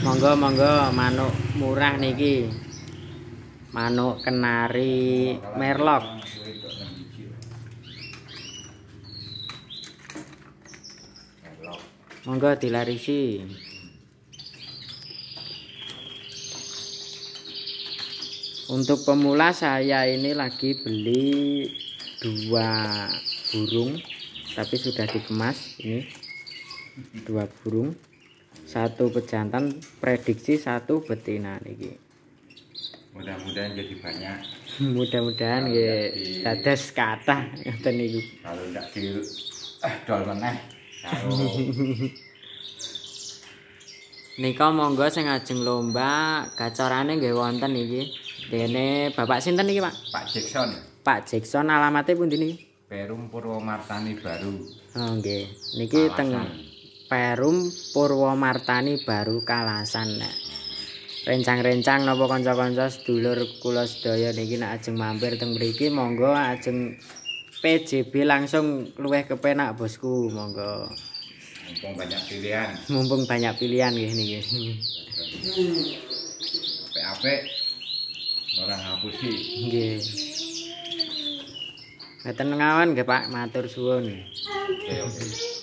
Monggo monggo manuk murah niki. Manuk kenari merlok. Monggo dilarisi. Untuk pemula saya ini lagi beli dua burung tapi sudah dikemas ini dua burung satu pejantan prediksi satu betina niki. Mudah-mudahan jadi banyak. Mudah-mudahan nggih dados kathah ngoten niku kalau enggak di eh dol meneh. Nika monggo sing ajeng lomba gacorane nggih wonten iki dene Bapak sinten niki Pak? Pak Jackson. Pak Jackson alamatnya pun ini Perum Purwomartani baru. Oh nggih. Niki teng Perum Purwomartani baru Kalasan nek rencang-rencang napa kanca-kanca sedulur kula sedaya niki nek ajeng mampir teng mriki monggo ajeng PJB langsung luweh kepenak bosku monggo. Mumpung banyak pilihan. Mumpung banyak pilihan nggih niki. Apik-apik orang ngapusi. Nggih. Ngeten ngawan nggih Pak. Matur suwun. Oke oke